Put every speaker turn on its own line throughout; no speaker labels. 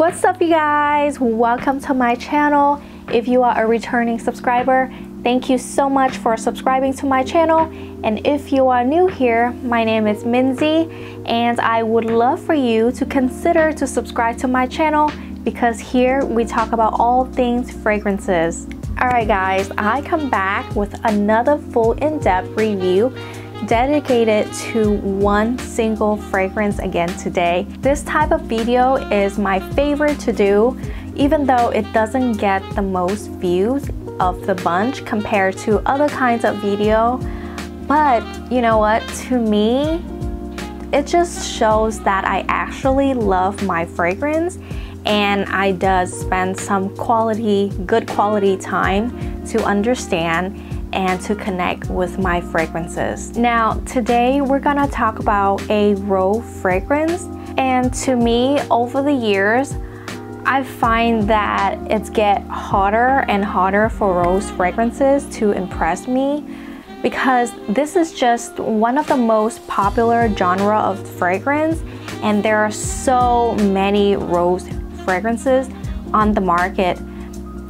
What's up you guys? Welcome to my channel. If you are a returning subscriber, thank you so much for subscribing to my channel. And if you are new here, my name is Minzy and I would love for you to consider to subscribe to my channel because here we talk about all things fragrances. Alright guys, I come back with another full in-depth review dedicated to one single fragrance again today. This type of video is my favorite to do even though it doesn't get the most views of the bunch compared to other kinds of video. But you know what, to me, it just shows that I actually love my fragrance and I does spend some quality, good quality time to understand and to connect with my fragrances. Now, today we're gonna talk about a rose fragrance. And to me, over the years, I find that it's get hotter and hotter for rose fragrances to impress me because this is just one of the most popular genre of fragrance and there are so many rose fragrances on the market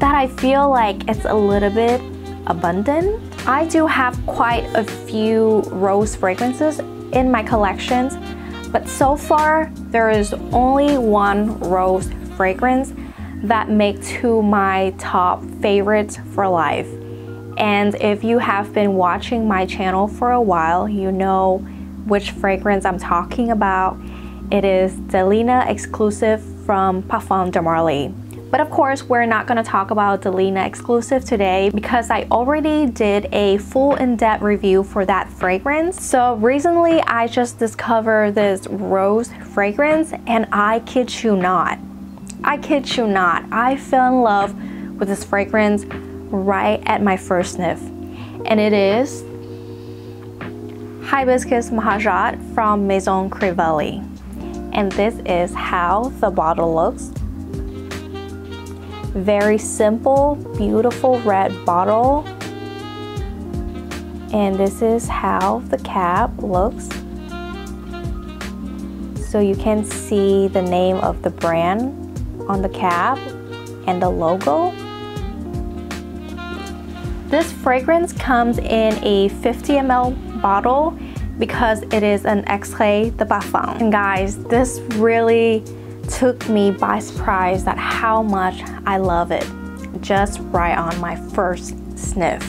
that I feel like it's a little bit abundant. I do have quite a few rose fragrances in my collections, but so far there is only one rose fragrance that make two my top favorites for life. And if you have been watching my channel for a while, you know which fragrance I'm talking about. It is Delina exclusive from Parfum de Marly. But of course, we're not going to talk about Delina exclusive today because I already did a full in-depth review for that fragrance. So recently, I just discovered this rose fragrance and I kid you not. I kid you not. I fell in love with this fragrance right at my first sniff. And it is Hibiscus Mahajad from Maison Crivelli. And this is how the bottle looks very simple, beautiful red bottle. And this is how the cap looks. So you can see the name of the brand on the cap and the logo. This fragrance comes in a 50 ml bottle because it is an Extrait de Parfum. And guys, this really took me by surprise at how much I love it just right on my first sniff.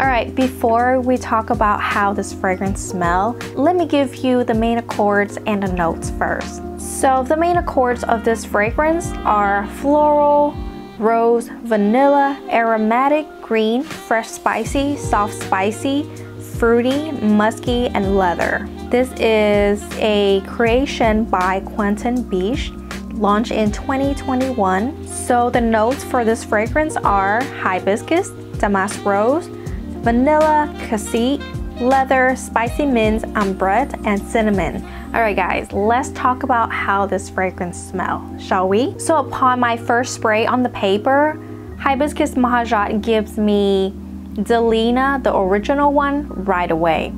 Alright, before we talk about how this fragrance smells, let me give you the main accords and the notes first. So the main accords of this fragrance are floral, rose, vanilla, aromatic, green, fresh spicy, soft spicy, fruity, musky, and leather. This is a creation by Quentin Bisch, launched in 2021. So the notes for this fragrance are hibiscus, damask rose, vanilla, cassis, leather, spicy mint, ambrette, and cinnamon. Alright guys, let's talk about how this fragrance smells, shall we? So upon my first spray on the paper, Hibiscus Mahajad gives me Delina, the original one, right away.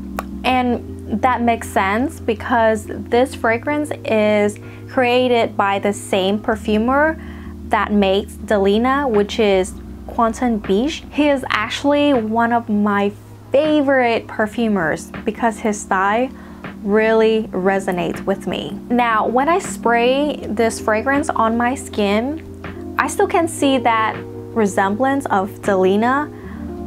And that makes sense because this fragrance is created by the same perfumer that makes Delina, which is Quentin Bisch. He is actually one of my favorite perfumers because his style really resonates with me. Now, when I spray this fragrance on my skin, I still can see that resemblance of Delina,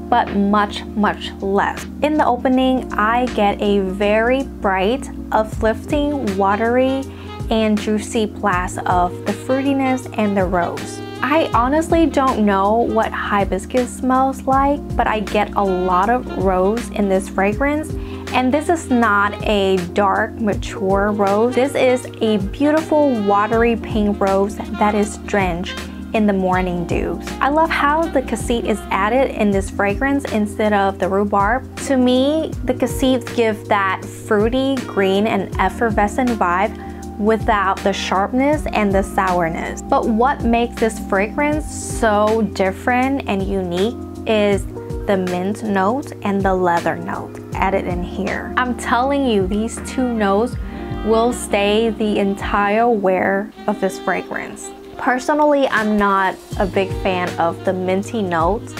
but much, much less. In the opening, I get a very bright, uplifting, watery, and juicy blast of the fruitiness and the rose. I honestly don't know what hibiscus smells like, but I get a lot of rose in this fragrance. And this is not a dark, mature rose. This is a beautiful, watery pink rose that is drenched in the morning dews. I love how the cassis is added in this fragrance instead of the rhubarb. To me, the cassis give that fruity, green, and effervescent vibe without the sharpness and the sourness. But what makes this fragrance so different and unique is the mint note and the leather note added in here. I'm telling you, these two notes will stay the entire wear of this fragrance. Personally, I'm not a big fan of the minty notes,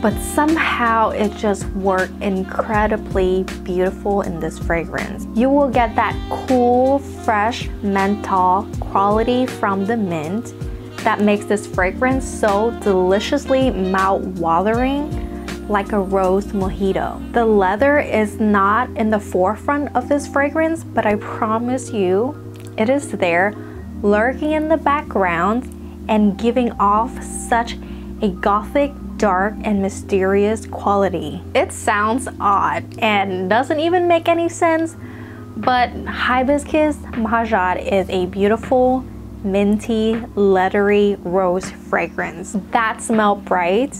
but somehow it just worked incredibly beautiful in this fragrance. You will get that cool, fresh menthol quality from the mint that makes this fragrance so deliciously mouth-watering like a rose mojito. The leather is not in the forefront of this fragrance, but I promise you, it is there, lurking in the background and giving off such a gothic, dark, and mysterious quality. It sounds odd and doesn't even make any sense, but Hibiscus Mahajad is a beautiful, minty, leathery rose fragrance that smell bright,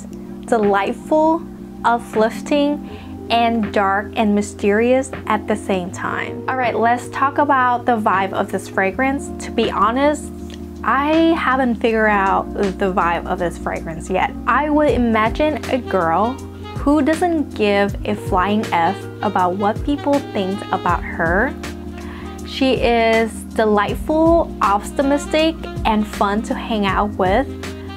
delightful, uplifting and dark and mysterious at the same time. All right, let's talk about the vibe of this fragrance. To be honest, I haven't figured out the vibe of this fragrance yet. I would imagine a girl who doesn't give a flying F about what people think about her. She is delightful, optimistic, and fun to hang out with,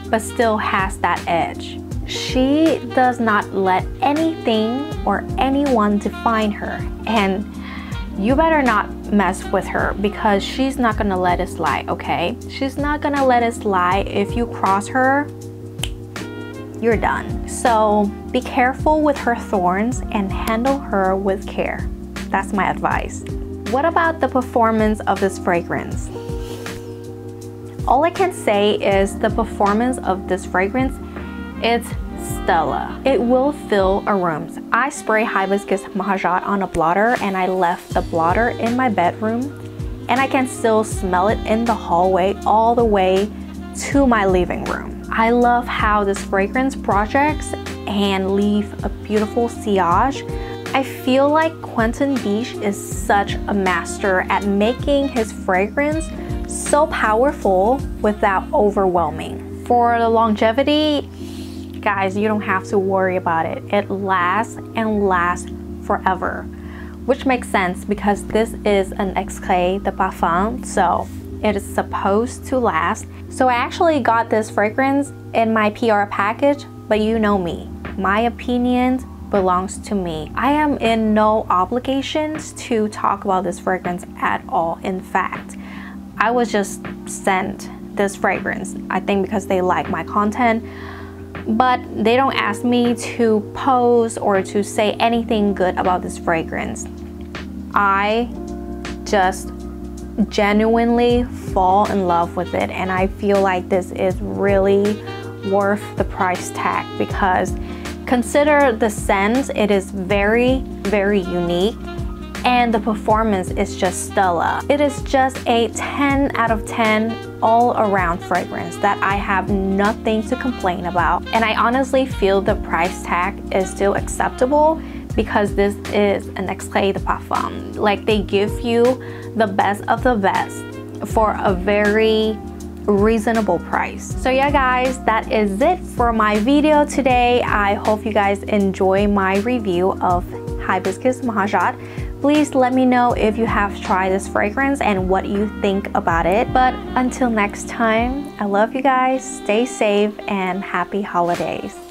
but still has that edge. She does not let anything or anyone define her. And you better not mess with her because she's not gonna let us lie, okay? She's not gonna let us lie. If you cross her, you're done. So be careful with her thorns and handle her with care. That's my advice. What about the performance of this fragrance? All I can say is the performance of this fragrance it's Stella. It will fill a room. I spray Hibiscus Mahajad on a blotter and I left the blotter in my bedroom and I can still smell it in the hallway all the way to my living room. I love how this fragrance projects and leave a beautiful sillage. I feel like Quentin Bisch is such a master at making his fragrance so powerful without overwhelming. For the longevity, guys, you don't have to worry about it. It lasts and lasts forever, which makes sense because this is an Extrait de Parfum, so it is supposed to last. So I actually got this fragrance in my PR package, but you know me. My opinion belongs to me. I am in no obligations to talk about this fragrance at all. In fact, I was just sent this fragrance. I think because they like my content but they don't ask me to pose or to say anything good about this fragrance. I just genuinely fall in love with it and I feel like this is really worth the price tag because consider the scent, it is very, very unique and the performance is just stellar. It is just a 10 out of 10 all around fragrance that I have nothing to complain about. And I honestly feel the price tag is still acceptable because this is an Extrait de Parfum. Like they give you the best of the best for a very reasonable price. So yeah guys, that is it for my video today. I hope you guys enjoy my review of Hibiscus Mahajad. Please let me know if you have tried this fragrance and what you think about it. But until next time, I love you guys, stay safe, and happy holidays.